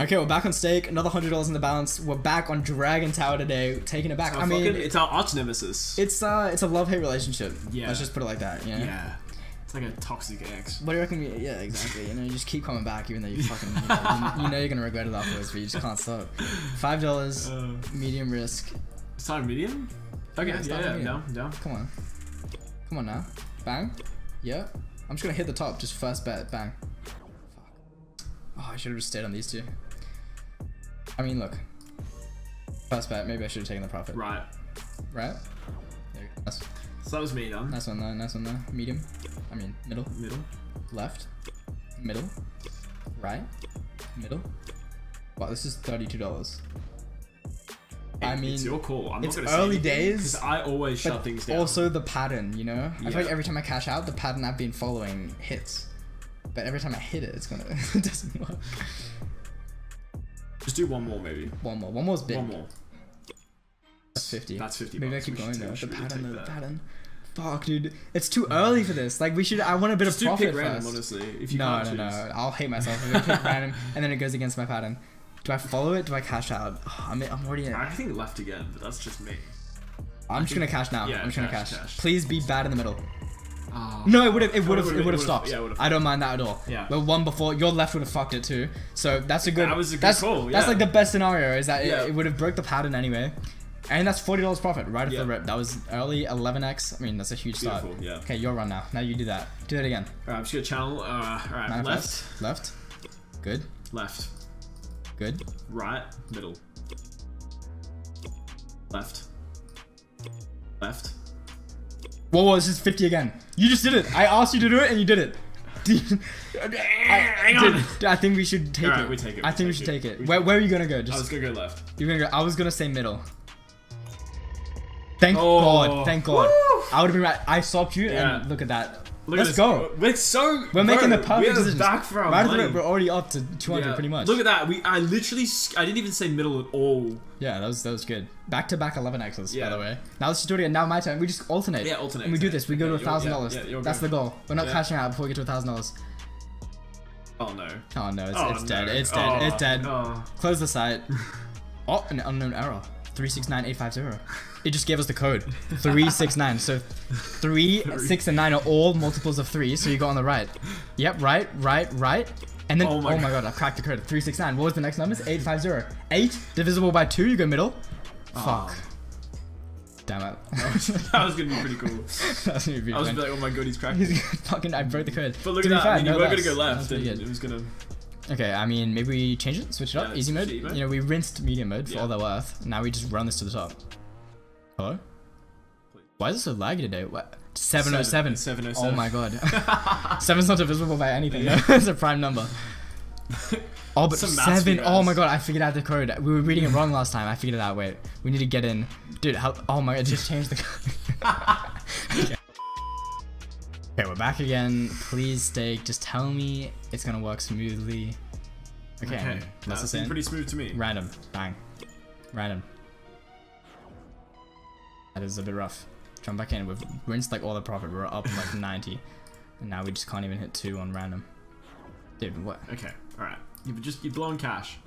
Okay, we're back on stake. Another hundred dollars in the balance. We're back on Dragon Tower today, taking it back. I mean, fucking- it's our arch nemesis. it's uh, it's a love hate relationship. Yeah. Let's just put it like that. Yeah. yeah. It's like a toxic ex. What do you reckon? We, yeah, exactly. You know, you just keep coming back, even though you fucking, you know, you, you know you're gonna regret it afterwards, but you just can't stop. Five dollars, Uh, medium risk. start medium? Okay, Yeah, yeah, start yeah, medium. down, down. Come on, come on now. Bang. Yeah. I'm just gonna hit the top. Just first bet. Bang. Fuck. Oh, I should have just stayed on these two. I mean, look. First bet. Maybe I should have taken the profit. Right. Right? Nice, So that was me done. nice one there. Nice one there. Medium. I mean, middle. Middle. Left. Middle. Right. Middle. Wow, this is thirty-two dollars. I mean, it's your call. I'm it's not gonna early say days, because I always shut things down. also the pattern, you know. Yeah. I feel like every time I cash out, the pattern I've been following hits. But every time I hit it, it's gonna it doesn't work. Do one more maybe. One more. One more's big. One more. That's fifty. That's 50 Maybe I keep going though. The pattern, the that. pattern. Fuck, dude. It's too early for this. Like we should. I want a bit Just of do profit pick random, first. honestly. If you no, can't no, choose. no. I'll hate myself if I pick random and then it goes against my pattern. Do I follow it? Do I cash out? Oh, I'm, I'm already. In. I think left again, but that's just me. I'm just gonna cash now. yeah, I'm just gonna cash, cash. cash. Please be bad in the middle. Oh. No, it would have. It would have. It would have stopped. yeah, I don't mind that at all. Yeah. The one before your left would have fucked it too. So that's a good. That was a good that's, call, That's like the best scenario. Is that Yeah. it, it would have broke the pattern anyway, and that's forty dollars profit right off Yeah. the rip. That was early eleven x. I mean, that's a huge start. Beautiful, yeah. Okay, your run now. Now you do that. Do that again. Alright, I'm just gonna channel. Uh, alright, Manifest. left, Left. Good. left, Good. right, middle. Left. Left. Whoa, whoa, this is 50 again. You just did it. I asked you to do it and you did it. I, Hang on. dude, I think we should take Alright, it. we take it, I think we should it. take it. We Where, where are you gonna go? I was gonna go left. you're gonna go. I was gonna say middle. Thank Oh. God. Thank God. Woo. I would have been right. I stopped you Yeah. and look at that. Look Let's go. We're so. We're making the bro, perfect we are back for our right money. We're already up to 200 Yeah. pretty much. Look at that. We I literally I didn't even say middle at all. yeah, that was that was good. Back to back 11 X's, by the way. Now let's just do it again. Now my turn. We just alternate. Yeah, alternate, And we do this. We go to a thousand dollars. yeah, That's the goal. We're not Yeah. cashing out before we get to a thousand dollars. Oh no. Oh no, it's, Oh, it's dead. It's dead. Oh, It's dead. Oh. Close the site. Oh, an unknown error. 369850. It just gave us the code. 369. So 3, 6, and 9 are all multiples of 3, so you go on the right. Yep, right, right, right. And then, oh Oh my, my god, I cracked the code. 369. What was the next numbers? 850. 8 divisible by 2, you go middle. Fuck. Damn it. That was gonna be pretty cool. That's gonna be I was fun. like, oh my god, he's cracked. He's fucking, I broke the code. But look To at that. fair, I mean, no you were gonna go left, and it was gonna. Okay, I mean, maybe we change it, switch it up, easy mode. You know, we rinsed medium mode for Yeah. all they're worth. Now we just run this to the top. Hello? Why is it so laggy today? What? 707. 707. Oh my god. Seven's not divisible by anything. it's a prime number. Oh, but seven. Oh my god, I figured out the code. We were reading it wrong last time. I figured it out. Wait, we need to get in. Dude, how? Oh my god, just changed the code. okay. okay, we're back again. Please, stake. Just tell me it's gonna work smoothly. Okay, Okay, let's that just seemed in. pretty smooth to me. Random. Bang. Random. That is a bit rough. Jump back in. We've rinsed like all the profit. We're up like 90. And now we just can't even hit 2 on random. Dude, what? Okay, all right. You've just you're blowing cash.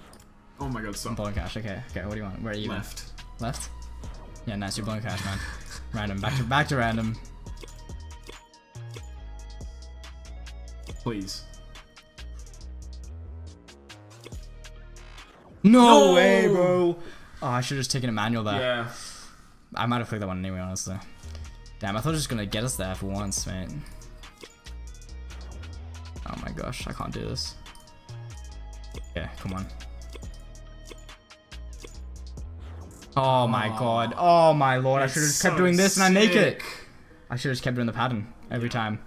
Oh my god, stop. blowing cash. Okay, okay, what do you want? Where are you? Left. Left? Yeah, nice. You're blowing cash, man. random. Back to back to random. Please. No, No! way, bro. Oh, I should have just taken a manual there. Yeah. I might have clicked that one anyway, honestly. Damn, I thought it was just gonna get us there for once, mate. Oh my gosh, I can't do this. Yeah, come on. Oh my Aw. god. Oh my lord, I should have It's just kept doing this and I make it. I should have just kept doing the pattern every time.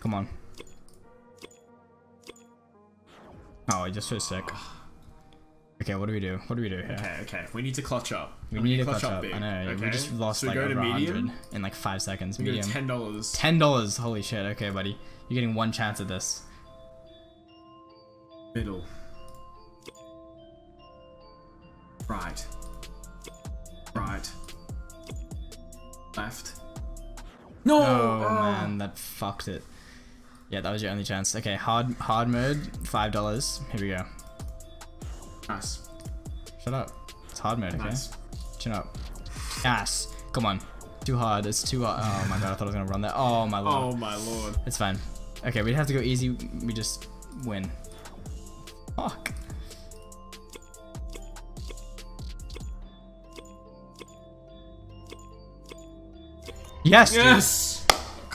Come on. Oh, I just so sick. Okay, what do we do? What do we do here? Okay, okay. We need to clutch up. We And need to clutch up. big, I know. We just lost so we like go over to medium. 100 in like five seconds. We go Medium. to ten dollars. Ten dollars. Holy shit. Okay, buddy. You're getting one chance at this. Middle. Right. Right. Left. No. Oh, oh. man, that fucked it. Yeah, that was your only chance. Okay, hard hard mode, five dollars. Here we go. Nice. Shut up. It's hard mode, okay? Nice. Chin up. Ass. Come on. Too hard. It's too hard. Oh my god, I thought I was gonna run that. Oh my lord. Oh my lord. It's fine. Okay, we have to go easy. We just win. Fuck. Yes, dude.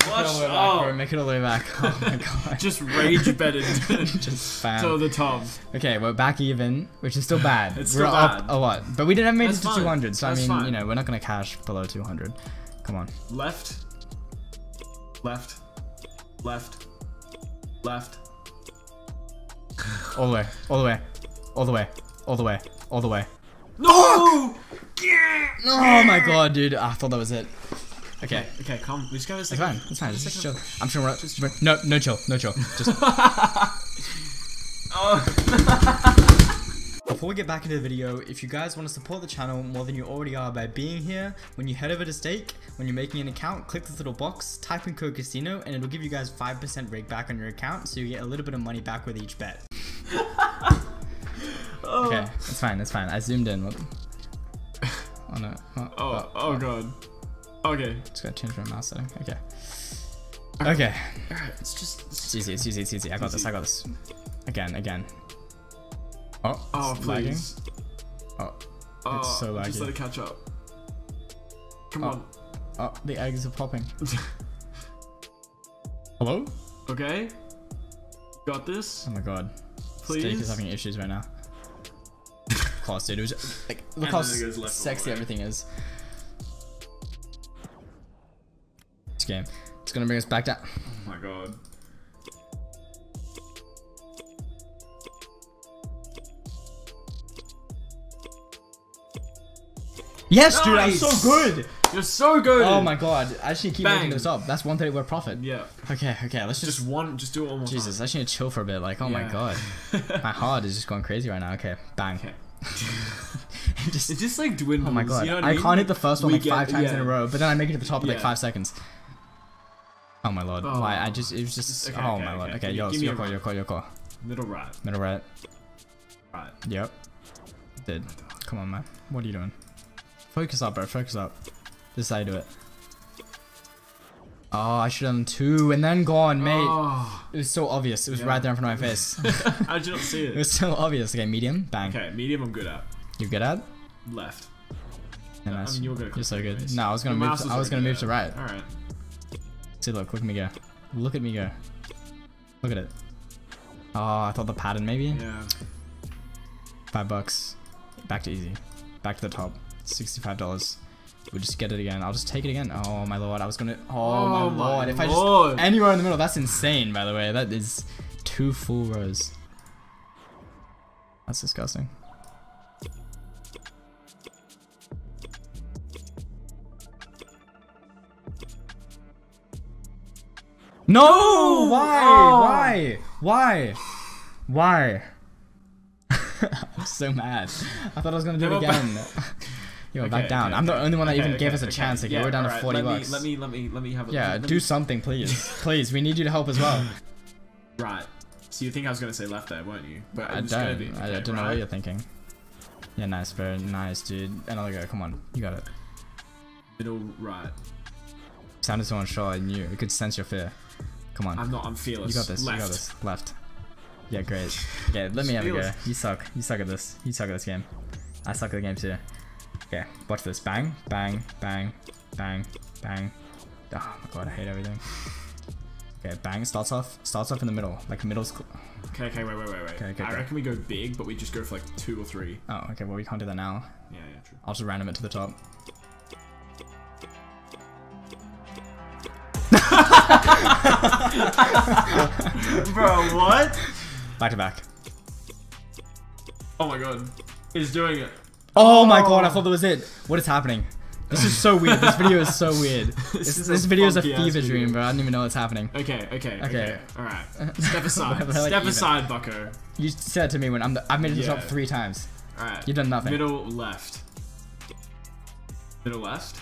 Make it all the way back, bro. Oh. Make it all the way back. Oh, oh my god. Just rage bedded just spam. to the top. Okay, we're back even, which is still bad. It's we're still up bad. a lot, but we didn't have made That's it to fine. 200. So That's I mean, fine. you know, we're not gonna cash below 200. Come on. Left. Left. Left. Left. All the way, all the way, all the way, all the way, all the way. No! Oh my god, dude! I thought that was it. Okay, Okay, come. Let's go. Let's it's take fine. It's fine. Just, Just chill. take I'm sure we're just we're- no, no chill, no chill. Just Oh. before we get back into the video, if you guys want to support the channel more than you already are by being here, when you head over to Stake, when you're making an account, click this little box, type in code Casyno, and it'll give you guys five percent rakeback on your account, so you get a little bit of money back with each bet. Okay, oh. it's fine. It's fine. I zoomed in. What? Oh no. Oh, Oh, oh god. Okay. Just gotta change my mouse setting. Okay. Okay. Alright, it's just. It's easy, it's easy, it's easy. I got this, I got this. Again, again. Oh, Oh, it's lagging. please. Oh, Oh, It's so laggy. Just let it catch up. Come Oh. on. oh, the eggs are popping. Hello? Okay. Got this. Oh my god. Please. Stake Please. is having issues right now. Of course, dude. It was like, look how then it goes s- left all the sexy way. everything is. Game. It's gonna bring us back down. Oh my god. Yes, dude, I'm so good. You're so good. Oh my god, I to keep Bang. making this up. That's one thirty word profit. Yeah. Okay, okay, let's just. Just one. Just do it one more Jesus, I just need to chill for a bit. Like, oh my god, my heart is just going crazy right now. Okay, bang. time. just, It just like dwindles. oh my god, You know I, I, mean? can't hit the first one We like get- five times in a row, but then I make it to the top in like five seconds. Oh my lord, Oh. why? I just, it was just, Okay, oh okay, my lord. okay. Okay, Give me- yo, give me your call, your call, your call. Middle right. Middle right. Right. Yep. Did. Come on, man. What are you doing? Focus up, bro. Focus up. This is how you do it. Oh, I should have done two and then gone, mate. Oh. It was so obvious. It was Yeah. right there in front of my face. How did you not see it it? was so obvious. Okay, medium. Bang. Okay, medium. I'm good at. You good at? Left. Yeah, I mean, you were gonna You're so good. No, I was gonna Your move. To, I was gonna move to right. All right. See, look, look at me go. Look at me go. Look at it. Oh, I thought the pattern maybe. Yeah. Five bucks. Back to easy. Back to the top. Sixty-five dollars. We'll just get it again. I'll just take it again. Oh my lord, I was gonna. Oh, my Oh my lord. If I just anywhere in the middle, that's insane. By the way, that is two full rows. That's disgusting. No! Why? Oh. Why? Why? Why? I'm so mad. I thought I was gonna do it again. Yo, Okay, back down. okay, I'm the only one that Okay, even gave us a chance. Okay, Yeah, we're down to alright, 40 let bucks. Me, let me, let me, let me have a. yeah, let me- do something, please. please, we need you to help as well. Right. So you think I was gonna say left there, weren't you? But I it was gonna don't. be- I okay, don't know what you're thinking. Yeah, nice, very nice, dude. Another go. Come on, you got it. Middle right. Sounded so unsure. I knew. You could sense your fear. Come on, I'm not. I'm fearless. you got this. Left. You got this. Left. Yeah, great. Okay, let me have a go. You suck. You suck at this. You suck at this game. I suck at the game too. Okay, watch this. Bang, bang, bang, bang, bang. Ah, oh my god, I hate everything. Okay, bang. Starts off. Starts off in the middle, like middle's. Okay, okay, wait, wait, wait, wait. Okay, okay, I reckon we go big, but we just go for like two or three. Oh, okay. Well, we can't do that now. Yeah, yeah, true. I'll just random it to the top. Bro, what? Back to back. Oh my god. He's doing it. Oh my god, I oh. thought that was it. What is happening? This is so weird. This video is so weird. This, is this, video is a fever video. dream, bro. I don't even know what's happening. Okay, okay, okay. Okay. Alright. Step aside. We're like Step even. aside, bucko. You said to me when I'm the, I've made it to the top three times. Alright. You've done nothing. Middle left. Middle left.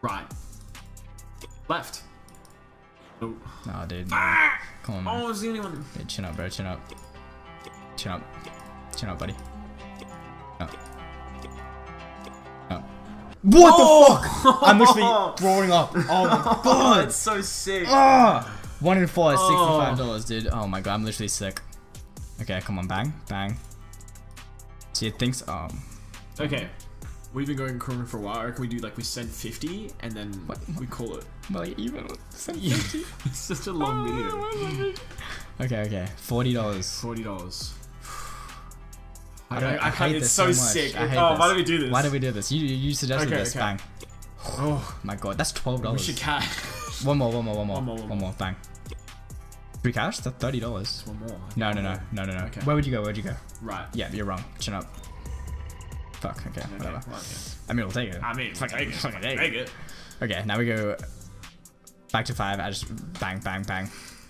Right. Left. Oh. No, dude. Ah! Come on, man. Oh, it's the only one. Dude, chin up, bro. Chin up. Chin up. Chin up, buddy. No. No. What Oh! the fuck? I'm literally throwing up. Oh my god. That's so sick. Ah! One in four is Oh. sixty-five dollars, dude. Oh my god, I'm literally sick. Okay, come on, bang, bang. See, it thinks. Um, Okay. We've been going Chrome for a while. I reckon we do like we send 50 and then What? we call it. well, even with Yeah. it's such a long oh, video. Okay, okay, forty dollars. Forty dollars. I I, don't- I, I can't. hate It's this so, much. sick. I oh, hate oh, this. why did we do this? Why did we do this? You you suggested Okay, this. okay. Bang. Oh, My god, that's twelve dollars. we should cash. One more, one more, one more, One more, one one more. Bang. Free cash? That's thirty dollars. One more. No, no, no, no, no, no. Okay. Where would you go? Where'd you go? Right. Yeah, you're wrong. Chin up. Fuck. Okay, Okay. whatever. well, okay. I mean, we'll take it. I mean, Fuck take it. Take take it. Okay, now we go back to five. I just bang, bang, bang.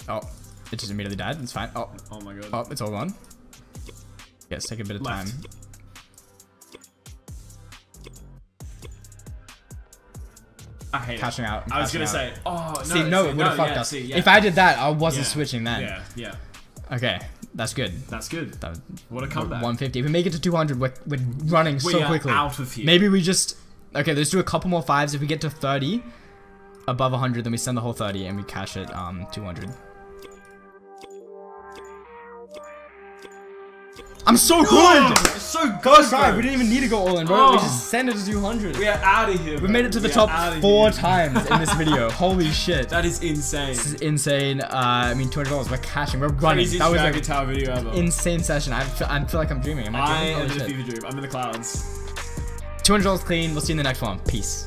Oh, it just immediately died. It's fine. Oh, Oh my god. oh, it's all gone. Yes, take a bit of Left. time. I hate Cashing it. out. I was gonna out. say. Oh no. See, no, see, it would have fucked yeah, us. See, yeah. If I did that, I wasn't Yeah. switching then. Yeah. Yeah. Okay, that's good. That's good. That What a comeback. 150. If we make it to 200, we're, we're running we so are quickly. out of here. Maybe we just okay. Let's do a couple more fives. If we get to 30, above 100, then we send the whole 30 and we cash it um 200. I'm so good. It's so good. Right, bro. we didn't even need to go all in, bro. We Oh. just sent it to 200. We are out of here. We made it to the top four times in this video. Holy shit. That is insane. This is insane. Uh, I mean, $200. We're cashing. We're running. Craziest That was drag an guitar video ever. insane session. I feel, I feel like I'm dreaming. Am I I dreaming? am Holy in a fever dream. I'm in the clouds. $200 clean. We'll see you in the next one. Peace.